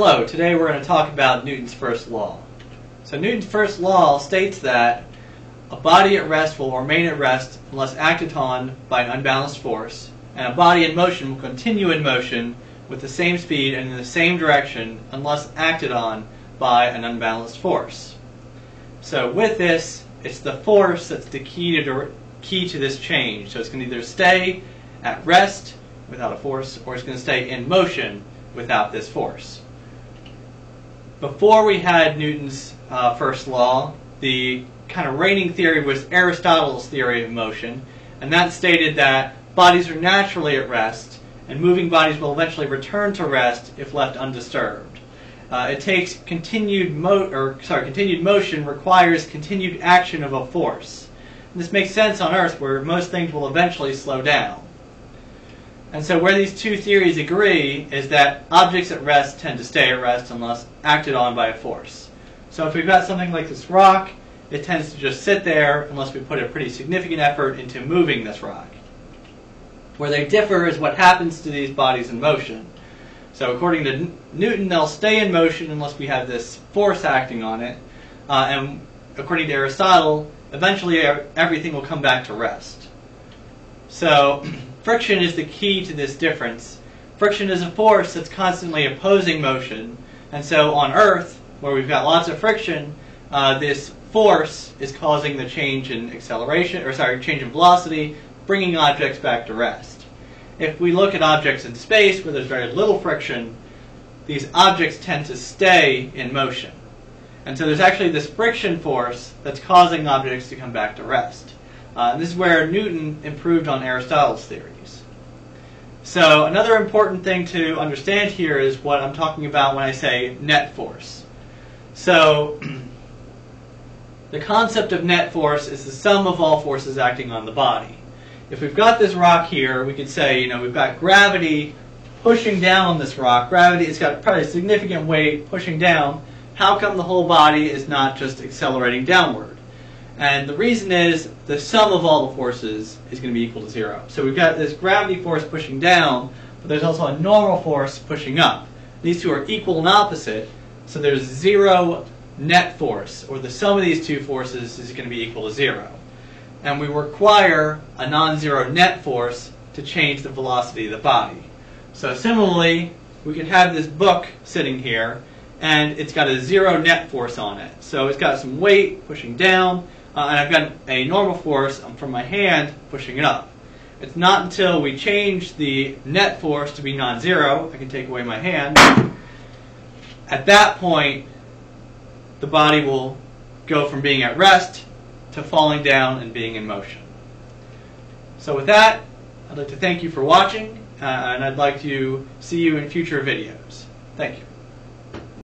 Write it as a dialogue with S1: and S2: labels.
S1: Hello, today we're going to talk about Newton's first law. So Newton's first law states that a body at rest will remain at rest unless acted on by an unbalanced force, and a body in motion will continue in motion with the same speed and in the same direction unless acted on by an unbalanced force. So with this, it's the force that's the key to, key to this change. So it's going to either stay at rest without a force, or it's going to stay in motion without this force. Before we had Newton's uh, first law, the kind of reigning theory was Aristotle's theory of motion, and that stated that bodies are naturally at rest, and moving bodies will eventually return to rest if left undisturbed. Uh, it takes continued mo- or sorry, continued motion requires continued action of a force. And this makes sense on Earth, where most things will eventually slow down. And so where these two theories agree is that objects at rest tend to stay at rest unless acted on by a force. So if we've got something like this rock, it tends to just sit there unless we put a pretty significant effort into moving this rock. Where they differ is what happens to these bodies in motion. So according to Newton, they'll stay in motion unless we have this force acting on it. Uh, and according to Aristotle, eventually everything will come back to rest. So friction is the key to this difference. Friction is a force that's constantly opposing motion. And so on Earth, where we've got lots of friction, uh, this force is causing the change in acceleration, or sorry, change in velocity, bringing objects back to rest. If we look at objects in space where there's very little friction, these objects tend to stay in motion. And so there's actually this friction force that's causing objects to come back to rest. Uh, this is where Newton improved on Aristotle's theories. So another important thing to understand here is what I'm talking about when I say net force. So the concept of net force is the sum of all forces acting on the body. If we've got this rock here, we could say, you know, we've got gravity pushing down on this rock. Gravity, it's got probably a significant weight pushing down. How come the whole body is not just accelerating downward? And the reason is the sum of all the forces is going to be equal to zero. So we've got this gravity force pushing down, but there's also a normal force pushing up. These two are equal and opposite, so there's zero net force, or the sum of these two forces is going to be equal to zero. And we require a non-zero net force to change the velocity of the body. So similarly, we could have this book sitting here, and it's got a zero net force on it. So it's got some weight pushing down, uh, and I've got a normal force from my hand pushing it up. It's not until we change the net force to be non-zero, I can take away my hand, at that point, the body will go from being at rest to falling down and being in motion. So with that, I'd like to thank you for watching, uh, and I'd like to see you in future videos. Thank you.